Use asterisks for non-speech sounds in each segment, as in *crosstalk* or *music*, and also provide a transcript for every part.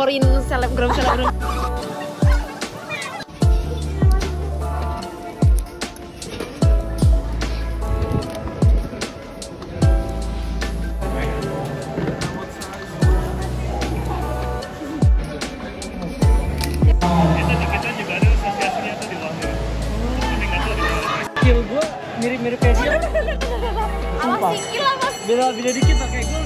ngotorin selebgram selebgram. Skill gue mirip-mirip kayak dia. *laughs* Awas sikil awas beda beda dikit lah kayak gue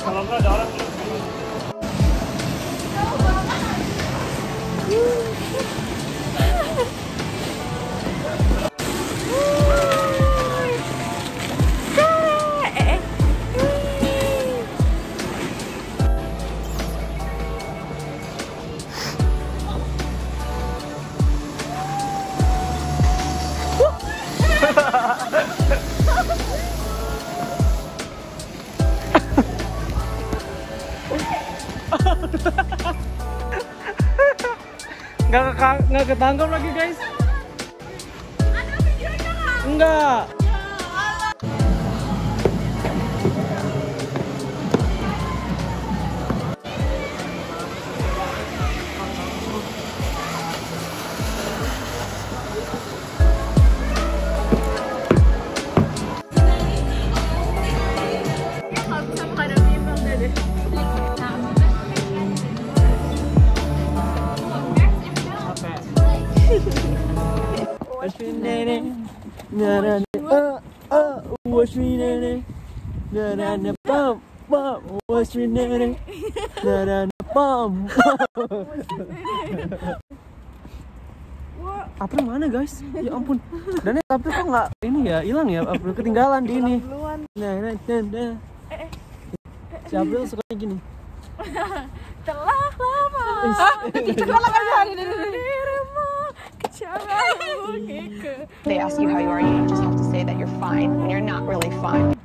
Kalau nggak ada ke nggak ketangkap lagi guys. Enggak What's your name? Na na na uh uh bum bum what's your name? Na na na bum April mana guys? Ya ampun. Dan April kok nggak ini ya hilang ya? April ketinggalan di ini. Nah, nah, nah, nah. Si April suka gini. *laughs* telah lama telah lama hari dirimu kecelakaan They ask you how you are, you just have to say that you're fine when you're not really fine.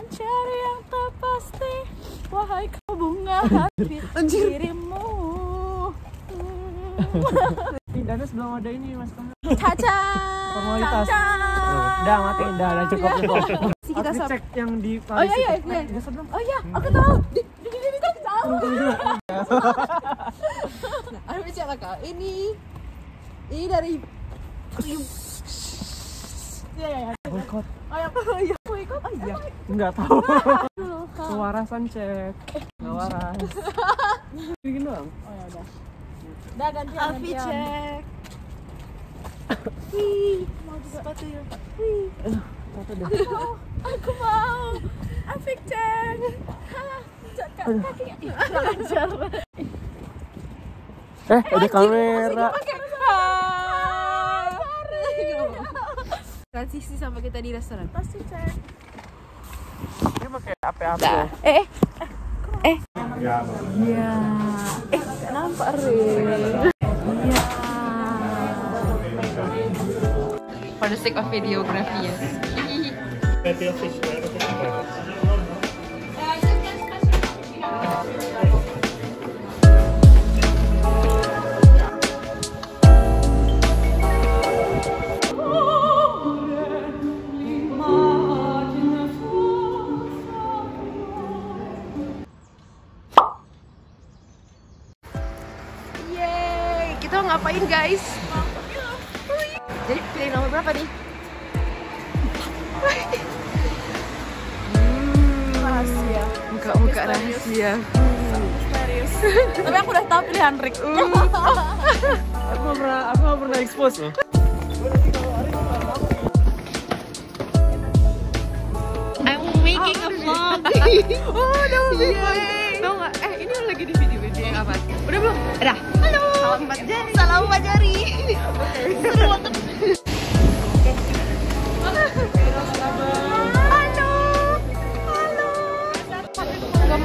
mencari yang tak pasti wahai kau bunga hati dirimu Ih, Danes belum ada ini mas caca Formalitas. Udah mati, udah, udah cukup cukup. kita check yang di oh iya iya iya oh iya aku tahu di di di di tahu nah, aku bicara kak ini ini dari Iya, iya, iya. Boykot. Oh, ya, iya, boykot. Oh, iya. Enggak tahu. Kewarasan cek. Enggak waras. *laughs* Bikin doang. Oh, ya udah. Udah gantian, Alfi check. Wih, mau juga. Sepatu ya. Wih, deh. mau. Aku mau. Afik cek. Cek kakinya. Ajar. Eh, ada kamera. Transisi sampai kita di restoran. Pasti, Cek. Dia pakai apa-apa. Ya? Ya? Eh, eh. Eh. Iya. Eh, kenapa, iya. for the sake of videography, yes. Ya. Muka-muka rahasia. Serius. *laughs* Tapi aku udah tahu pilihan Rick. *laughs* Aku nggak pernah, aku nggak pernah expose loh. I'm making a vlog. *laughs* oh, no, Tau nggak? Eh, ini lagi di video video yang apa? Udah belum? Udah. Halo. Salam empat jari. Salam empat jari. Seru banget.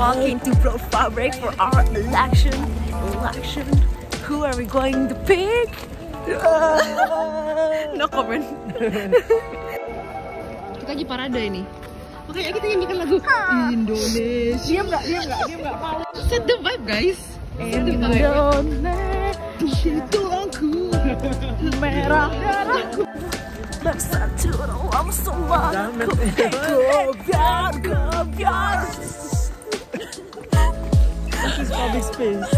Walking to Pro Fabric for our election. Election. Who are we going to pick? *laughs* no comment. Kita lagi parade ini. Makanya kita nyanyikan lagu Indonesia. Diam nggak? Diam nggak? Diam nggak? Set the vibe guys. Set the vibe. Indonesia Tulangku. merah darahku bersatu dalam semangatku. Go biar, go biar. This is public space. *laughs*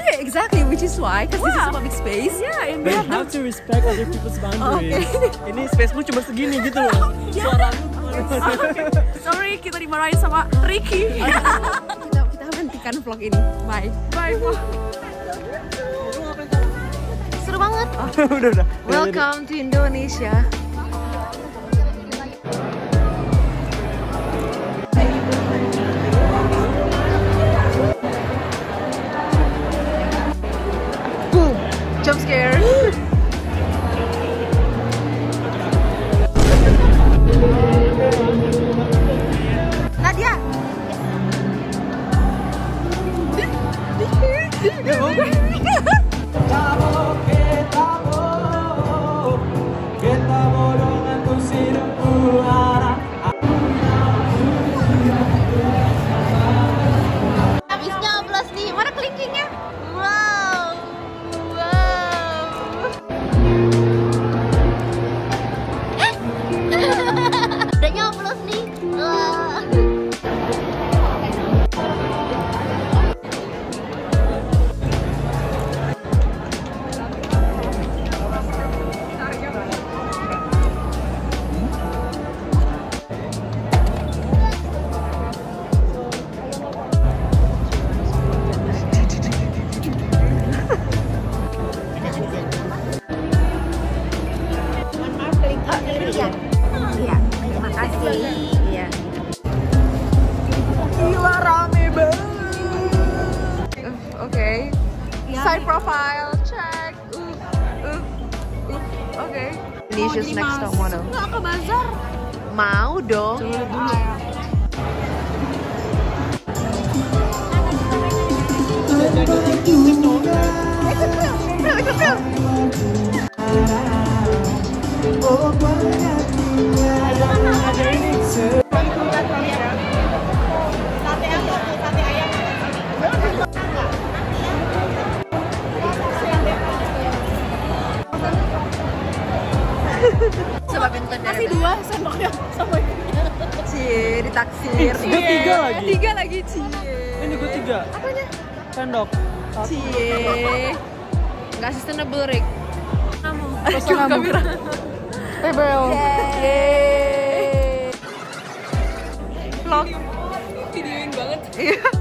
Yeah, exactly, which is why, because this is a public space. Yeah, in But you have to respect other people's boundaries. *laughs* Ini spacemu cuma segini gitu loh. *laughs* Suaramu ke mana-mana. Sorry, kita dimarahin sama Ricky. kita kita hentikan vlog ini. Bye. Bye. Seru banget. udah udah. Welcome to Indonesia. jump scares. high profile. Check. Oof, oof, oof. Okay. Oh, next tak mo Nggak ke bazar. Mau dong. Dulu. Kasih dua sendoknya sama ibunya. Cie, ditaksir. Gue tiga lagi. Tiga lagi, cie. Ini gue tiga. Apanya? Sendok. Cie. Nggak sustainable, Rick. Pesan kamu. Rebel. Yeay. Vlog. Videoin Iya.